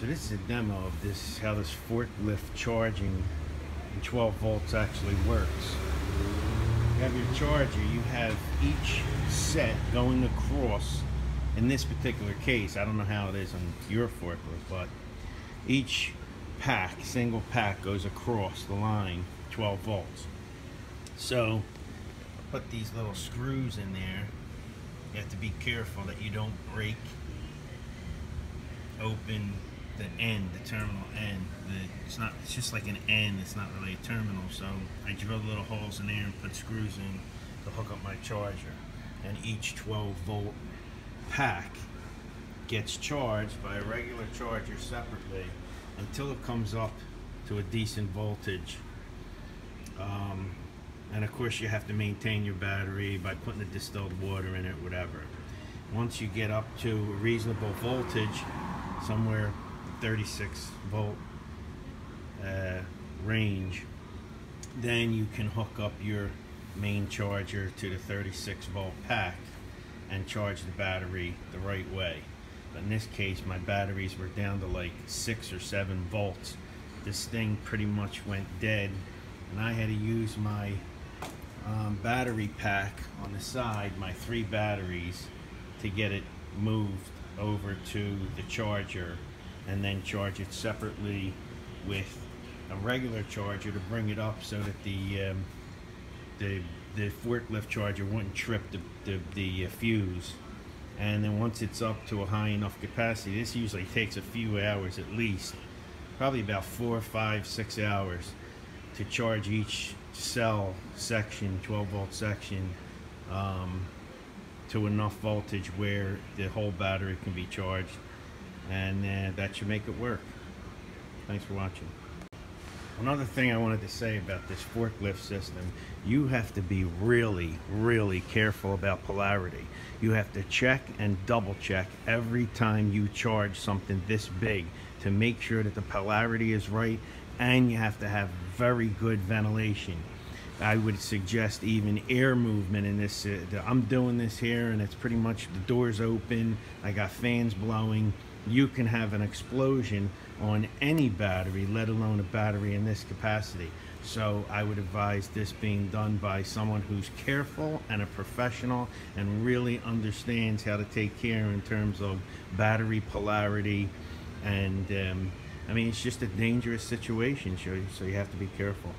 So this is a demo of this, how this forklift charging in 12 volts actually works. You have your charger, you have each set going across, in this particular case, I don't know how it is on your forklift, but each pack, single pack goes across the line 12 volts. So put these little screws in there. You have to be careful that you don't break open the end, the terminal end. The, it's not. It's just like an end. It's not really a terminal. So I drill little holes in there and put screws in to hook up my charger. And each 12 volt pack gets charged by a regular charger separately until it comes up to a decent voltage. Um, and of course, you have to maintain your battery by putting the distilled water in it, whatever. Once you get up to a reasonable voltage, somewhere 36 volt uh, range, then you can hook up your main charger to the 36 volt pack and charge the battery the right way. But in this case, my batteries were down to like six or seven volts. This thing pretty much went dead, and I had to use my um, battery pack on the side, my three batteries, to get it moved over to the charger and then charge it separately with a regular charger to bring it up so that the um, the the forklift charger wouldn't trip the, the, the uh, fuse. And then once it's up to a high enough capacity this usually takes a few hours at least probably about four five six hours to charge each cell section 12 volt section um, to enough voltage where the whole battery can be charged and uh, that should make it work thanks for watching Another thing I wanted to say about this forklift system, you have to be really, really careful about polarity. You have to check and double check every time you charge something this big to make sure that the polarity is right and you have to have very good ventilation. I would suggest even air movement in this. Uh, I'm doing this here and it's pretty much the doors open. I got fans blowing you can have an explosion on any battery, let alone a battery in this capacity. So I would advise this being done by someone who's careful and a professional and really understands how to take care in terms of battery polarity. And um, I mean, it's just a dangerous situation, so you have to be careful.